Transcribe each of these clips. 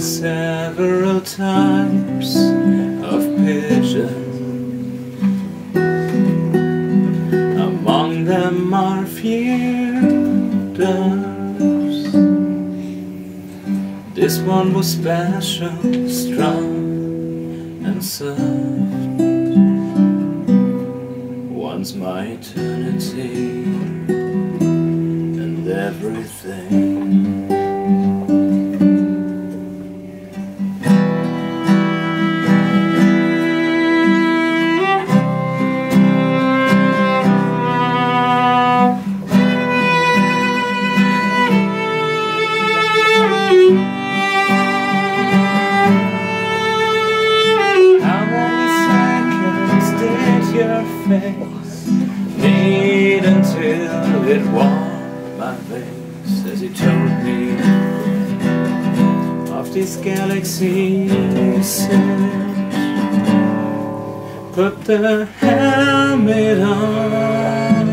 several types of pigeon. Among them are few. This one was special, strong and soft. Once my eternity and everything. Until it warmed my face as he told me of this galaxy's edge? Put the helmet on,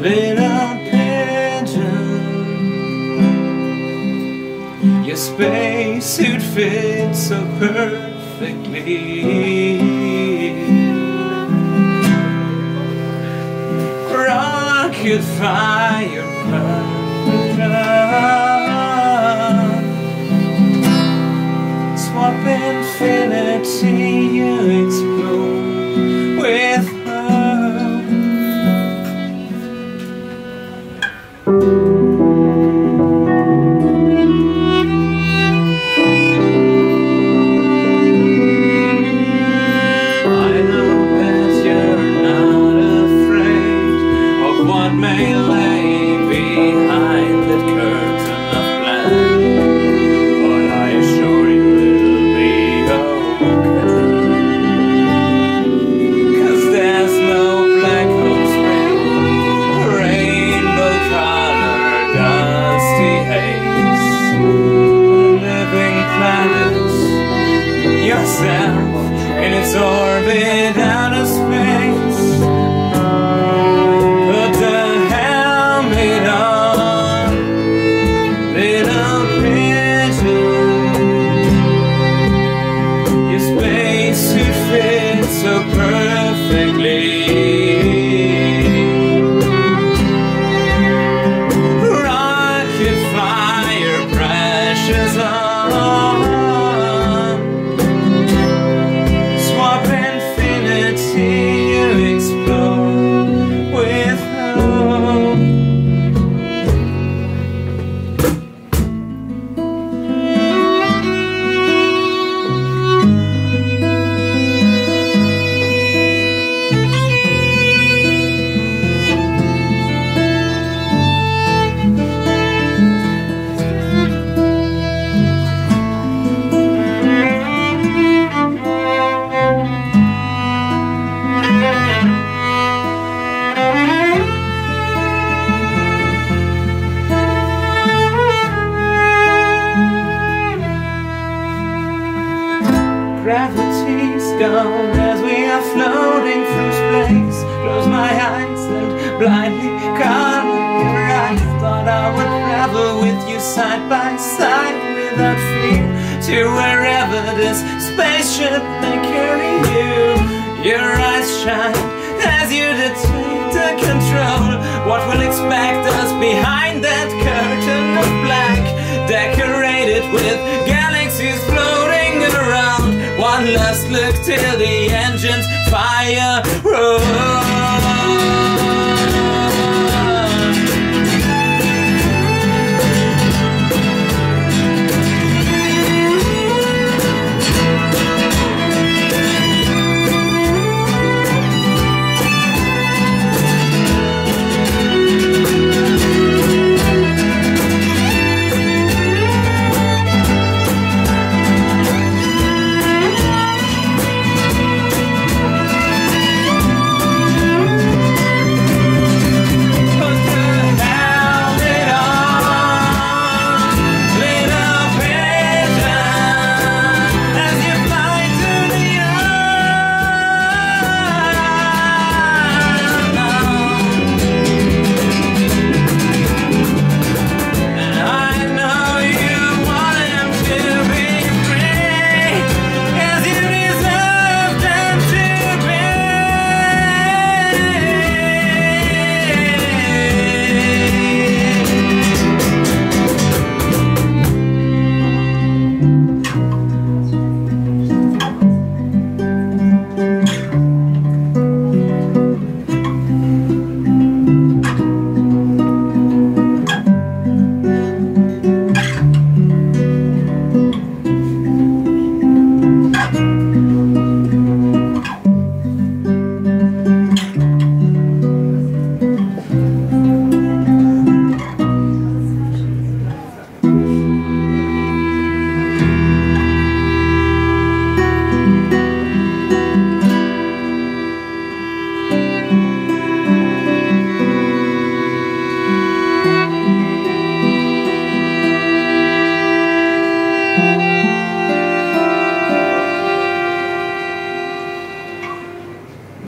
little pigeon. Your spacesuit fits so perfectly. Rocket fire, yourself in its orbit out of space. As we are floating through space. Close my eyes and blindly cover your eyes. Thought I would travel with you side by side without fear to wherever this spaceship may carry you. Your eyes shine as you dictate the control. What will road.